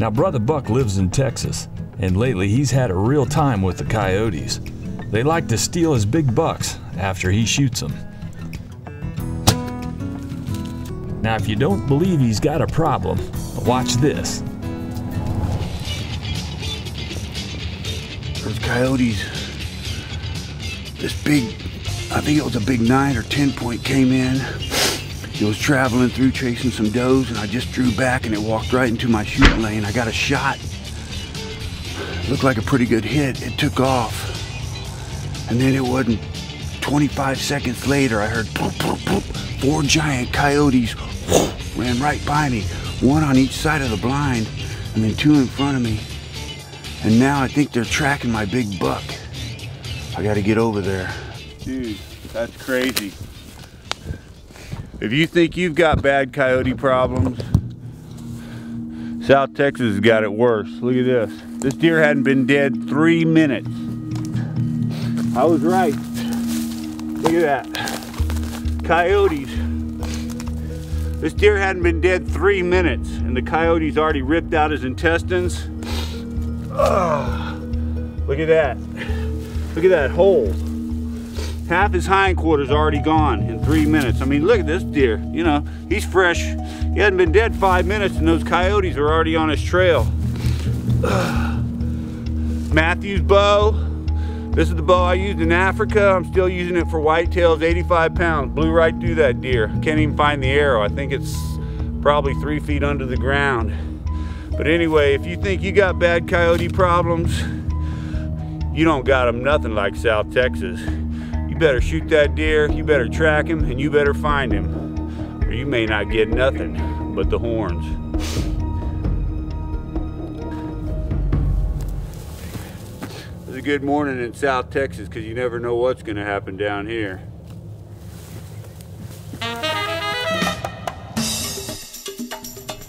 Now, Brother Buck lives in Texas, and lately he's had a real time with the coyotes. They like to steal his big bucks after he shoots them. Now, if you don't believe he's got a problem, watch this. Those coyotes, this big, I think it was a big nine or 10 point came in. It was traveling through chasing some does and I just drew back and it walked right into my shooting lane. I got a shot. Looked like a pretty good hit. It took off. And then it wasn't 25 seconds later, I heard poof, poof, poof. four giant coyotes ran right by me, one on each side of the blind, and then two in front of me. And now I think they're tracking my big buck. I gotta get over there. Dude, that's crazy. If you think you've got bad coyote problems, South Texas has got it worse. Look at this. This deer hadn't been dead three minutes. I was right. Look at that. Coyotes. This deer hadn't been dead three minutes and the coyotes already ripped out his intestines. Look at that. Look at that hole. Half his hindquarters already gone in three minutes. I mean, look at this deer. You know, he's fresh. He hadn't been dead five minutes and those coyotes are already on his trail. Mathews bow. This is the bow I used in Africa. I'm still using it for whitetails, 85 pounds. Blew right through that deer. Can't even find the arrow. I think it's probably three feet under the ground. But anyway, if you think you got bad coyote problems, you don't got them nothing like South Texas. You better shoot that deer, you better track him, and you better find him. Or you may not get nothing but the horns. It's a good morning in South Texas because you never know what's going to happen down here.